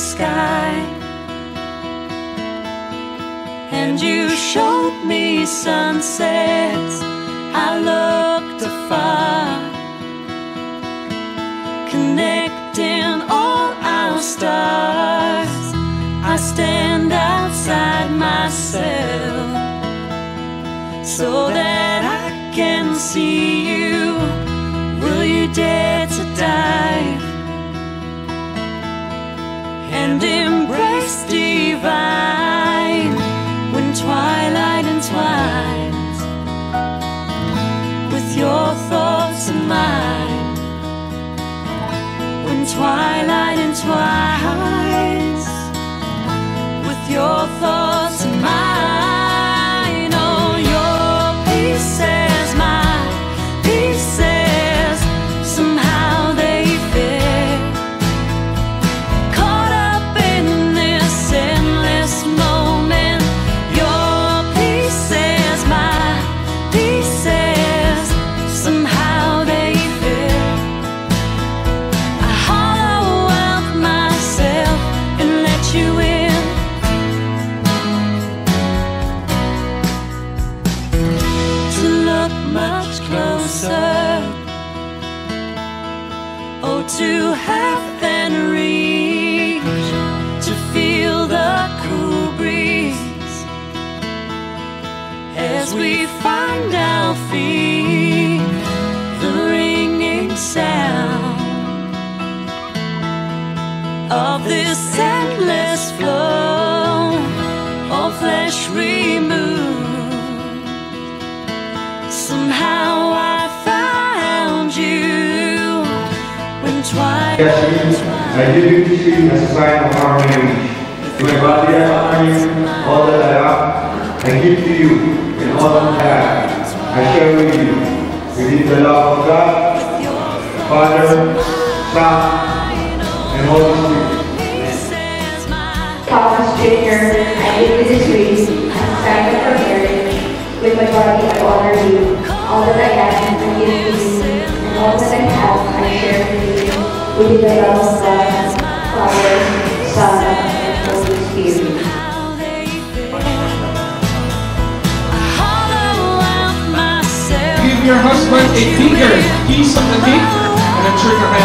sky. And you showed me sunsets. I looked afar, connecting all our stars. I stand outside myself so that I can see you. Will you dare to die? Oh, to have and reach, to feel the cool breeze as we find our feet, the ringing sound of this endless flow of flesh removed. Yes, I give you to you as a sign of harmony. To my body I honor you, all that I have, I give to you, and all that I have, I share with you, within the love of God, Father, Son, and Holy Spirit. Thomas Jr., I give you this ring, as a sign of our marriage. With my body I honor you. All that I am, I give your husband a finger, kiss on the cheek, and a trigger.